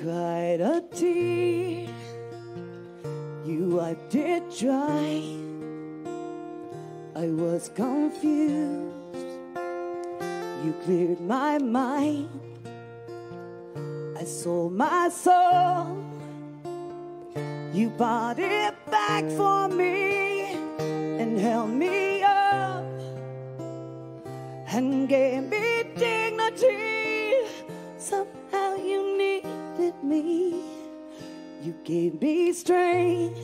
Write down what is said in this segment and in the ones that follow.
cried a tear, you wiped it dry. I was confused, you cleared my mind. I sold my soul, you bought it back for me and held me up and gave me me. You gave me strength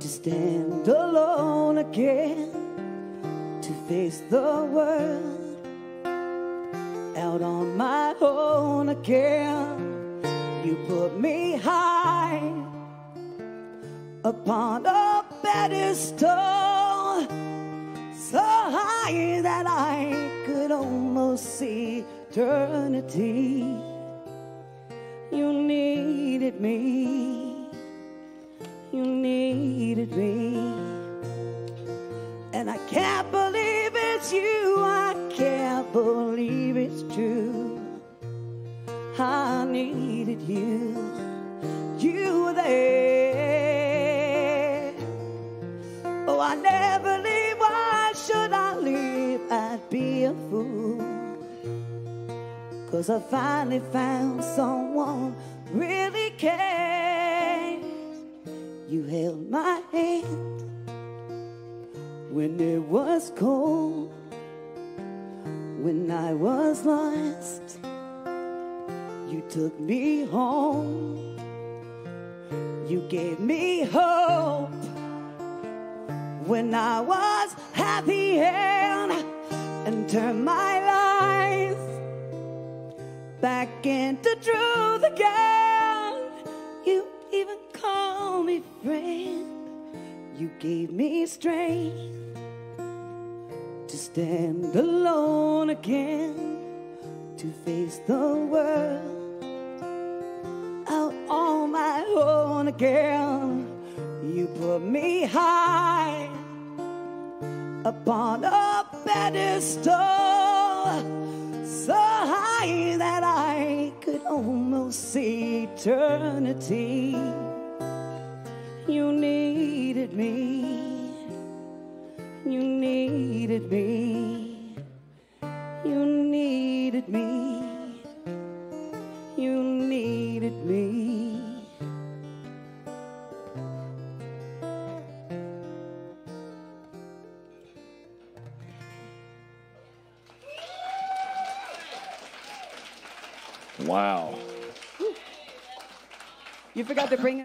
to stand alone again, to face the world out on my own again. You put me high upon a pedestal, so high that I could almost see eternity. Needed me, you needed me, and I can't believe it's you. I can't believe it's true. I needed you. You were there. Oh, I never leave. Why should I leave? I'd be a fool. Cause I finally found someone really cares. You held my hand when it was cold, when I was lost. You took me home. You gave me hope when I was happy and, and turned my life back into truth again. Me friend. You gave me strength to stand alone again, to face the world out on my own again. You put me high upon a pedestal, so high that I could almost see eternity. Needed me, you needed me, you needed me. Wow. You forgot to bring